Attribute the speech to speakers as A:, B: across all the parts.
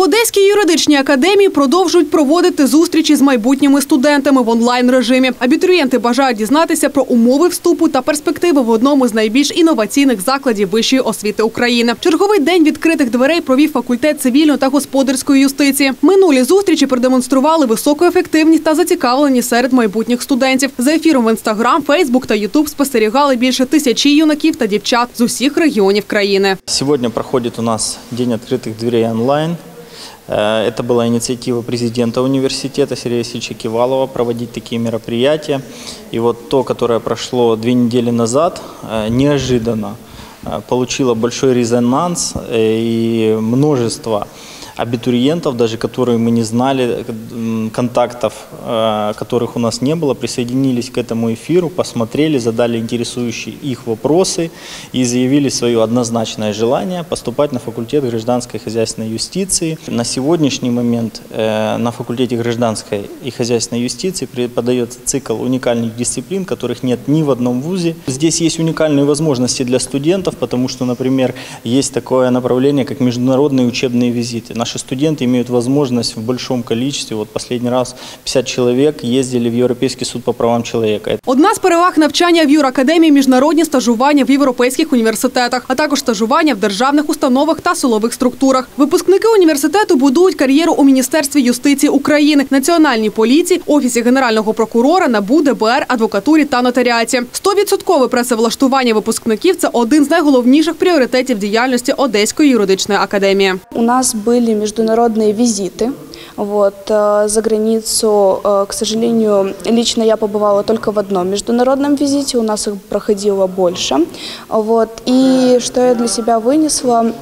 A: Одеській юридичній академії продовжують проводити зустрічі з майбутніми студентами в онлайн режимі. Абітурієнти бажають дізнатися про умови вступу та перспективи в одному з найбільш інноваційних закладів вищої освіти України. Черговий день відкритих дверей провів факультет цивільної та господарської юстиції. Минулі зустрічі продемонстрували високу ефективність та зацікавленість серед майбутніх студентів. За ефіром в інстаграм, Фейсбук та Ютуб спостерігали більше тисячі юнаків та дівчат з усіх регіонів країни.
B: Сегодня проходит у нас День открытых дверей онлайн. Э, Это была инициатива президента университета Сергея Васильевича Кивалова проводить такие мероприятия. И вот то, которое прошло две недели назад, э, неожиданно э, получило большой резонанс и множество абитуриентов, даже которые мы не знали, м, контактов, э, которых у нас не было, присоединились к этому эфиру, посмотрели, задали интересующие их вопросы и заявили свое однозначное желание поступать на факультет гражданской и хозяйственной юстиции. На сегодняшний момент э, на факультете гражданской и хозяйственной юстиции преподается цикл уникальных дисциплин, которых нет ни в одном вузе. Здесь есть уникальные возможности для студентов, потому что, например, есть такое направление, как международные учебные визиты. Наши студенты имеют возможность в большом количестве, вот последний раз 50 человек ездили в Европейский суд по правам человека.
A: Одна з переваг навчання в юракадемії – міжнародні стажування в європейських університетах, а також стажування в державних установах та силових структурах. Випускники університету будують кар'єру у Міністерстві юстиції України, Національній поліції, Офісі Генерального прокурора, НАБУ, ДБР, адвокатурі та нотаріаті. Стовідсоткове працевлаштування випускників – це один з найголовніших пріоритетів діяльності Одеської юридичної академії.
C: У нас были международные визиты. Вот, э, за границу, э, к сожалению, лично я побывала только в одном международном визите, у нас их проходило больше. Вот, и что я для себя вынесла,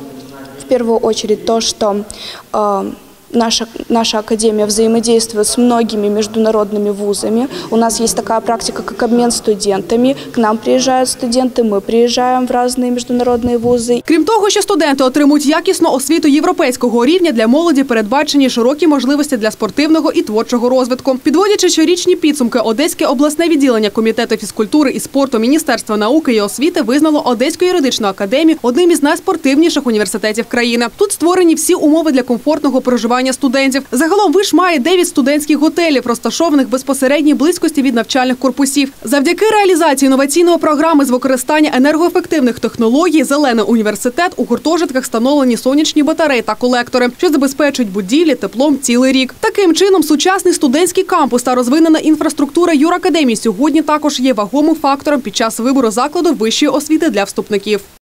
C: в первую очередь то, что э, наша, наша академия взаимодействует с многими международными вузами. У нас есть такая практика, как обмен студентами. К нам приезжают студенты, мы приезжаем в разные международные вузы.
A: Крім того, що студенти отримують якісну освіту європейського рівня для молоді, передбачені широкі можливості для спортивного і творчого розвитку. Підводячи щорічні підсумки, Одеське обласне відділення комітету фізкультури і спорту Міністерства науки і освіти визнало Одеську юридичну академію одним із найспортивніших університетів країни. Тут створені всі умови для комфортного проживання студентів. Загалом виш має 9 студентських готелів, розташованих безпосередній близькості від навчальних корпусів. Завдяки реалізації інноваційної програми з використання енергоефективних технологій «Зелений університет» у гуртожитках встановлені сонячні батареї та колектори, що забезпечують будівлі теплом цілий рік. Таким чином, сучасний студентський кампус та розвинена інфраструктура юракадемії сьогодні також є вагомим фактором під час вибору закладу вищої освіти для вступників.